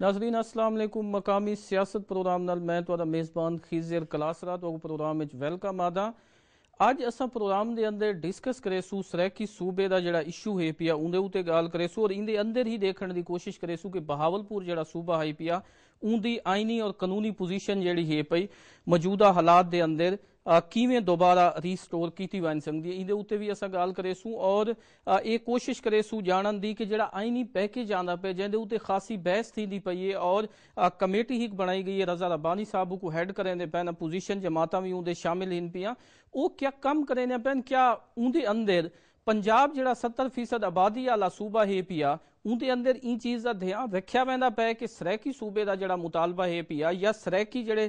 ناظرین، السلام علیکم۔ مقامی سیاست پروگرام آدھا۔ اجن پروگرام کے دا جڑا ایشو ہے پیادہ گال کرے سو اور کوشش کرے سو کہ بہادل پور جا سوبا ہے پیا ان کی آئنی اور قانونی پوزیشن پی موجودہ حالات دے اندر کیویں دوبارہ دوب ریسٹور کی دی سکتی ہے؟ یہ اصل گال کرے سو اور یہ کوشش کرے سو جانن دی کہ جڑا آئینی پیکج آنا پے جن دے اتنے خاصی بحث تھی پی ہے اور کمیٹی ہی بنائی گئی ہے۔ رضا ربانی صاحب کو ہیڈ کریں پین اپ پوزیشن جماعتیں بھی اندر شامل ہیں پہ او کیا کم کریں پی کیا اندر پنجاب جڑا ستر فیصد آبادی والا صوبہ ہے پیا ان ادر یہ چیز کا دھیان رکھا وہدا پیا کہ سریکی صوبے دا جڑا مطالبہ ہے پیا یا سریکی جڑے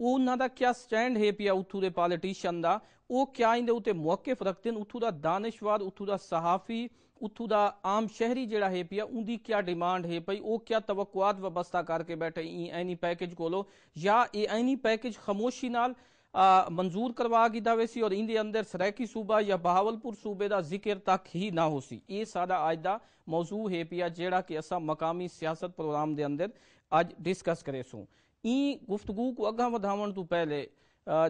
ਉਹਨਾਂ ਦਾ ਕੀ ਸਟੈਂਡ ਹੈ ਪਿਆ ਉਥੋਂ ਦੇ ਪੋਲੀਟੀਸ਼ੀਅਨ ਦਾ ਉਹ ਕਿਆ ਇਹਦੇ ਉੱਤੇ ਮੌਕਫ ਰੱਖਦੇ ਨੇ ਉਥੋਂ ਦਾ ਦਾਨਿਸ਼ਵਾਰ ਉਥੋਂ ਦਾ ਸਹਾਫੀ ਉਥੋਂ ਦਾ ਆਮ ਸ਼ਹਿਰੀ ਜਿਹੜਾ ਹੈ ਪਿਆ ਉਹਦੀ ਕੀ ਡਿਮਾਂਡ ਹੈ ਭਈ ਉਹ ਕੀ ਤਵਕੁਆਤ ਵਬਸਤਾ ਕਰਕੇ ਬੈਠੇ ਇਹ ਐਨੀ ਪੈਕੇਜ ਕੋਲੋ ਜਾਂ ਇਹ ਐਨੀ ਪੈਕੇਜ ਖਾਮੋਸ਼ੀ ਨਾਲ ਮਨਜ਼ੂਰ ਕਰਵਾ ਕੀਤਾ ਵੈਸੀ ਔਰ ਇਹਦੇ ਅੰਦਰ ਸਰੈਕੀ ਸੂਬਾ ਜਾਂ ਬਹਾਵਲਪੁਰ ਸੂਬੇ ਦਾ ਜ਼ਿਕਰ ਤੱਕ ਹੀ ਨਾ ਹੋਸੀ ਇਹ ਸਾਡਾ ਅੱਜ ਦਾ ਮੌਜੂ ਹੈ ਪਿਆ ਜਿਹੜਾ ਕਿ ਅਸਾਂ ਮਕਾਮੀ ਸਿਆਸਤ ਪ੍ਰੋਗਰਾਮ ਦੇ ਅੰਦਰ ਅੱਜ ਡਿਸਕਸ ਕਰੇ ਇਹ ਗੁਫ਼ਤਗੂ ਕੋ ਅੱਗਾ ਵਧਾਉਣ ਤੋਂ ਪਹਿਲੇ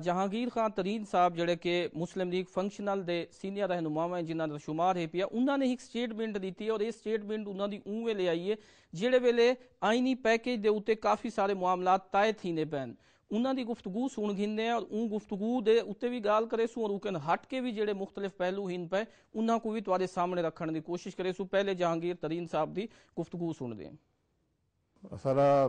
ਜਹਾਂਗੀਰ ਖਾਨ ਤਰੀਨ ਸਾਹਿਬ ਜਿਹੜੇ ਕਿ ਮੁਸਲਿਮ ਲੀਗ ਫੰਕਸ਼ਨਲ ਦੇ ਸੀਨੀਅਰ ਰਹਿਨੁਮਾ ਜਿਨ੍ਹਾਂ ਦਾ ਸ਼ੁਮਾਰ ਹੈ ਪਿਆ ਉਹਨਾਂ ਨੇ ਇੱਕ ਸਟੇਟਮੈਂਟ ਦਿੱਤੀ ਔਰ ਇਹ ਸਟੇਟਮੈਂਟ ਉਹਨਾਂ ਦੀ ਉਹ ਵੇਲੇ ਆਈ ਹੈ ਜਿਹੜੇ ਵੇਲੇ ਆਈਨੀ ਪੈਕੇਜ ਦੇ ਉੱਤੇ ਕਾਫੀ ਸਾਰੇ ਮਾਮਲਾ ਤਾਇ ਥੀਨੇ ਪੈਣ ਉਹਨਾਂ ਦੀ ਗੁਫ਼ਤਗੂ ਸੁਣ ਗਿੰਦੇ ਆ ਔਰ ਉਹ ਗੁਫ਼ਤਗੂ ਦੇ ਉੱਤੇ ਵੀ ਗੱਲ ਕਰੇ ਸੂ ਔਰ ਉਕਨ ਹਟ ਕੇ ਵੀ ਜਿਹੜੇ ਮੁxtਲਫ ਪਹਿਲੂ ਹਨ ਪਏ ਉਹਨਾਂ ਕੋ ਵੀ ਤੁਹਾਡੇ ਸਾਹਮਣੇ ਰੱਖਣ ਦੀ ਕੋਸ਼ਿਸ਼ ਕਰੇ ਸੂ ਪਹਿਲੇ ਜਹਾਂਗੀਰ ਤਰੀਨ ਸਾਹਿਬ ਦੀ ਗੁਫ਼ਤਗੂ ਸੁਣਦੇ ਆ ਸਾਰਾ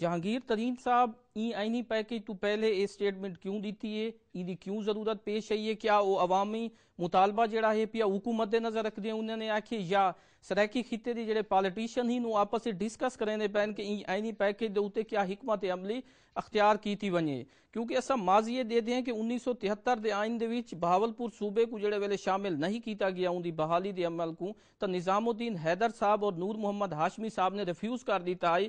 جہانگیر ترین صاحب ای آئینی پیکج تو پہلے اے سٹیٹمنٹ کیوں دیتی ہے؟ ای دی کیوں ضرورت پیش ہے؟ کیا او عوامی مطالبہ جڑا ہے پیا حکومت دے نظر رکھ دیں انہوں نے آکھے، یا سریکی خطے دی جڑے پالیٹیشن ہی نو آپس سے ڈسکس کرنے پہن کہ ای آئینی پیکج دے ہوتے کیا حکمت عملی اختیار کی تھی ونجے کیونکہ ایسا ماضی یہ دے دیں کہ انیس سو تہتر دے آئین دے بہاول بہاولپور صوبے کو جڑے ویلے شامل نہیں کیتا گیا ہوں دی بحالی دے عمل کو۔ تا نظام الدین حیدر صاحب اور نور محمد ہاشمی صاحب نے ریفیوز کر دیتا ہے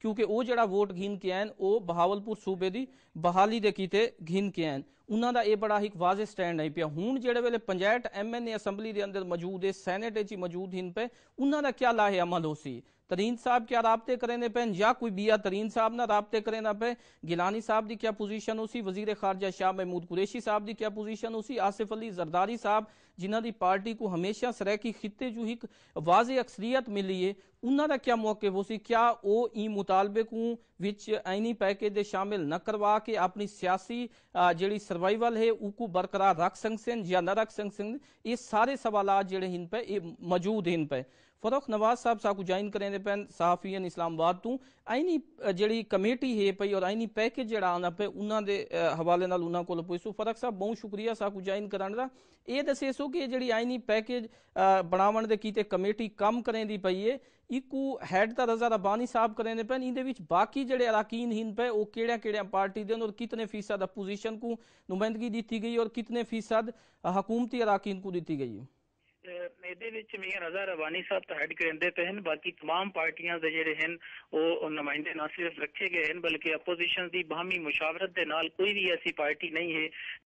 ਕਿਉਂਕਿ ਉਹ ਜਿਹੜਾ ਵੋਟ ਗਿਣ ਕੇ ਆਏ ਉਹ ਬਹਾਵਲਪੁਰ ਸੂਬੇ ਦੀ ਬਹਾਲੀ ਦੇ ਕੀਤੇ ਗਿਣ ਕੇ ਆਏ ਉਹਨਾਂ ਦਾ ਇਹ ਬੜਾ ਇੱਕ ਵਾਜ਼ਿਹ ਸਟੈਂਡ ਹੈ ਪਿਆ। ਹੁਣ ਜਿਹੜੇ ਵੇਲੇ 65 ਐਮਐਨਏ ਅਸੈਂਬਲੀ ਦੇ ਅੰਦਰ ਮੌਜੂਦ ਹੈ, ਸੈਨੇਟ ਵਿੱਚ ਮੌਜੂਦ ਹਿੰ ਪਏ, ਉਹਨਾਂ ਦਾ ਕੀ ਲਾਹੇ ਅਮਲ ਹੋਸੀ ترین صاحب کیا رابطے کرنے پہ یا کوئی بیا ترین صاحب نہ رابطے کرنے پہ گلانی صاحب دی کیا پوزیشن ہو سی وزیر خارجہ شاہ محمود قریشی صاحب دی کیا پوزیشن ہو سی آصف علی زرداری صاحب جنہ دی پارٹی کو ہمیشہ سرے کی خطے جو ہی واضح اکثریت ملی ہے انہوں دا کیا موقع ہو سی کیا او این مطالبے کو وچ اینی پیکے دے شامل نہ کروا کے اپنی سیاسی جڑی سروائیول ہے، او کو برقرار رکھ سنگ سن یا نہ رکھ سنگ سن؟ یہ سارے سوالات جڑے ہن پہ موجود ہن پہ۔ ਫਰੋਖ ਨਵਾਜ਼ ਸਾਹਿਬ ਸਾਕੂ ਜੁਆਇਨ ਕਰਨੇ ਪੈਨ ਸਾਫੀਨ ਇਸਲਾਮਾਬਾਦ ਤੋਂ। ਆਈਨੀ ਜਿਹੜੀ ਕਮੇਟੀ ਹੈ ਪਈ ਔਰ ਆਈਨੀ ਪੈਕੇਜ ਜਿਹੜਾ ਆਉਂਦਾ ਪਏ ਉਹਨਾਂ ਦੇ ਹਵਾਲੇ ਨਾਲ ਉਹਨਾਂ ਕੋਲ ਪੁੱਛੋ। ਫ਼ਰਕ ਸਾਹਿਬ, ਬਹੁਤ ਸ਼ੁਕਰੀਆ ਸਾਕੂ ਜੁਆਇਨ ਕਰਨ ਦਾ। ਇਹ ਦੱਸੇ ਸੋ ਕਿ ਜਿਹੜੀ ਆਈਨੀ ਪੈਕੇਜ ਬਣਾਉਣ ਦੇ ਕੀਤੇ ਕਮੇਟੀ ਕੰਮ ਕਰਨ ਦੀ ਪਈ ਹੈ ਇਕੂ ਹੈਡ ਤਾਂ ਰਜ਼ਾ ਰਬਾਨੀ ਸਾਹਿਬ ਕਰੇ ਨੇ ਪੈਨ ਇਹਦੇ ਵਿੱਚ ਬਾਕੀ ਜਿਹੜੇ ਅਰਾਕੀਨ ਹਿੰਦ ਪਏ, ਉਹ ਕਿਹੜਿਆਂ ਕਿਹੜਿਆਂ ਪਾਰਟੀ ਦੇ ਔਰ ਕਿਤਨੇ ਫੀਸਦ ਅਪੋਜੀਸ਼ਨ ਨੂੰ ਨੁਮਾਇੰਦਗੀ ਦਿੱਤੀ ਗਈ ਔਰ ਕਿਤਨੇ ਫੀਸਦ ਹਕੂਮਤੀ ਅਰਾਕੀਨ ਨੂੰ ਦਿੱਤੀ ਗਈ رضا ربانی صاحب تو ہیڈ کرندے پہ ہیں، باقی تمام پارٹیاں دے جڑے ہیں، وہ نمائندے نہ صرف رکھے گئے ہیں، بلکہ اپوزیشن دی باہمی مشاورت دے نال کوئی بھی ایسی پارٹی نہیں ہے